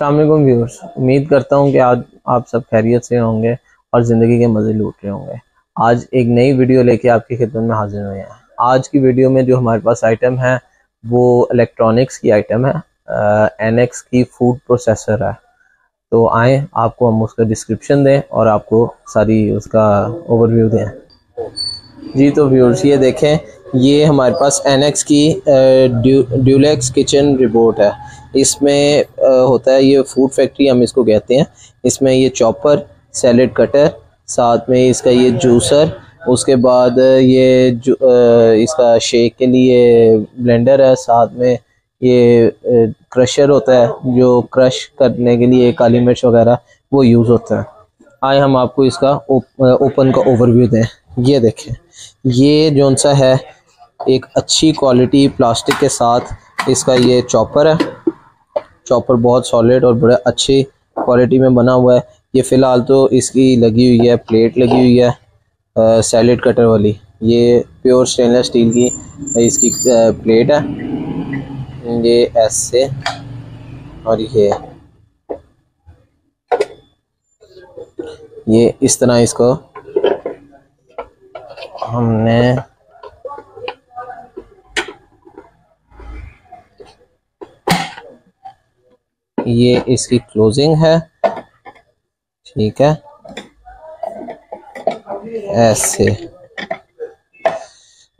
السلام علیکم ویورس امید کرتا ہوں کہ آج آپ سب خیریت سے ہوں گے اور زندگی کے مزے لوٹ رہے ہوں گے۔ آج ایک نئی ویڈیو لے کے آپ کی خدمت میں حاضر ہوئے ہیں۔ آج کی ویڈیو میں جو ہمارے پاس آئٹم ہے، وہ الیکٹرانکس کی آئٹم ہے۔ این ایکس کی فوڈ پروسیسر ہے۔ تو آئیں، آپ کو ہم اس کا ڈسکرپشن دیں اور آپ کو ساری اس کا اوور ویو دیں۔ جی تو ویورس یہ دیکھیں۔ یہ ہمارے پاس این ایکس کی ڈیولیکس کچن ریبورٹ ہے۔ اس میں ہوتا ہے یہ فوڈ فیکٹری ہم اس کو کہتے ہیں۔ اس میں یہ چاپر سیلڈ کٹر ساتھ میں اس کا یہ جوسر اس کے بعد یہ اس کا شیک کے لیے بلینڈر ہے۔ ساتھ میں یہ کرشر ہوتا ہے جو کرش کرنے کے لیے کالی مرچ وغیرہ وہ یوز ہوتا ہے۔ آئے ہم آپ کو اس کا اوپن کا اوور ویو دیں۔ یہ دیکھیں۔ یہ جون سا ہے۔ ایک اچھی کوالٹی پلاسٹک کے ساتھ اس کا یہ چاپر ہے۔ چاپر بہت سالڈ اور بڑے اچھی کوالٹی میں بنا ہوا ہے۔ یہ فی الحال تو اس کی لگی ہوئی ہے پلیٹ لگی ہوئی ہے سیلڈ کٹر والی۔ یہ پیور اسٹینلیس اسٹیل کی اس کی پلیٹ ہے۔ یہ ایس سے اور یہ۔ یہ اس طرح اس کو ہم نے یہ اس کی کلوزنگ ہے۔ ٹھیک ہے۔ ایسے۔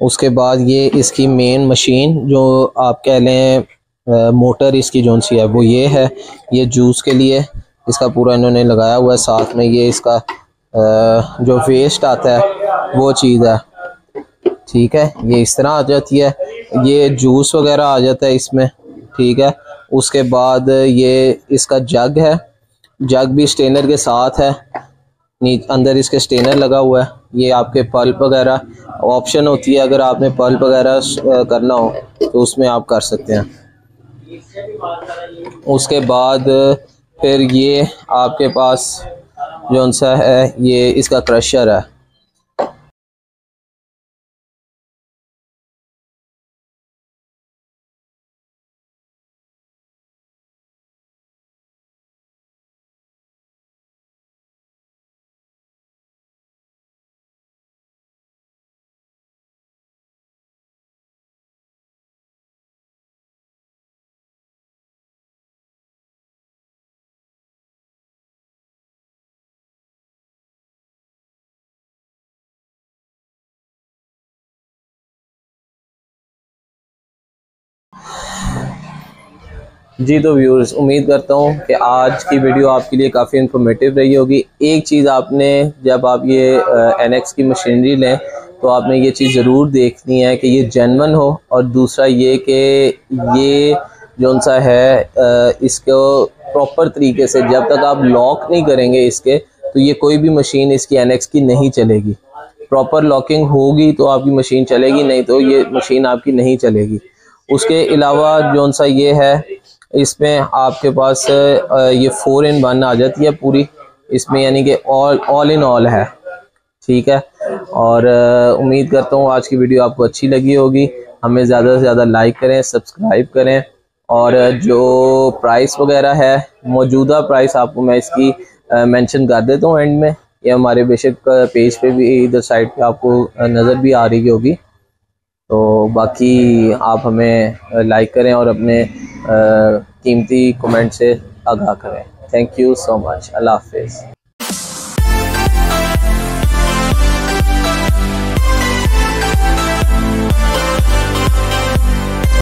اس کے بعد یہ اس کی مین مشین جو آپ کہہ لیں موٹر اس کی جون سی ہے، وہ یہ ہے۔ یہ جوس کے لیے اس کا پورا انہوں نے لگایا ہوا ہے۔ ساتھ میں یہ اس کا جو ویسٹ آتا ہے، وہ چیز ہے۔ ٹھیک ہے۔ یہ اس طرح آ جاتی ہے۔ یہ جوس وغیرہ آ جاتا ہے اس میں۔ ٹھیک ہے۔ اس کے بعد یہ اس کا جگ ہے۔ جگ بھی سٹینر کے ساتھ ہے۔ اندر اس کے سٹینر لگا ہوا ہے۔ یہ آپ کے پلپ وغیرہ آپشن ہوتی ہے۔ اگر آپ نے پلپ وغیرہ کرنا ہو تو اس میں آپ کر سکتے ہیں۔ اس کے بعد پھر یہ آپ کے پاس جو سا ہے، یہ اس کا کرشر ہے۔ جی تو ویورز امید کرتا ہوں کہ آج کی ویڈیو آپ کے لیے کافی انفارمیٹیو رہی ہوگی۔ ایک چیز آپ نے جب آپ یہ این ایکس کی مشینری لیں تو آپ نے یہ چیز ضرور دیکھنی ہے کہ یہ جینون ہو اور دوسرا یہ کہ یہ جون سا ہے اس کو پراپر طریقے سے جب تک آپ لاک نہیں کریں گے اس کے، تو یہ کوئی بھی مشین اس کی این ایکس کی نہیں چلے گی۔ پراپر لاکنگ ہوگی تو آپ کی مشین چلے گی، نہیں تو یہ مشین آپ کی نہیں چلے گی۔ اس کے علاوہ جون سا یہ ہے اس میں آپ کے پاس یہ فور ان ون آ جاتی ہے پوری۔ اس میں یعنی کہ آل آل ان آل ہے۔ ٹھیک ہے؟ اور امید کرتا ہوں آج کی ویڈیو آپ کو اچھی لگی ہوگی۔ ہمیں زیادہ سے زیادہ لائک کریں سبسکرائب کریں۔ اور جو پرائس وغیرہ ہے، موجودہ پرائس آپ کو میں اس کی مینشن کر دیتا ہوں اینڈ میں۔ یہ ہمارے بے شک پیج پہ بھی، ادھر سائڈ پہ آپ کو نظر بھی آ رہی ہوگی۔ تو باقی آپ ہمیں لائک کریں اور اپنے قیمتی کومنٹ سے آگاہ کریں۔ تھینک یو سو مچ اللہ حافظ۔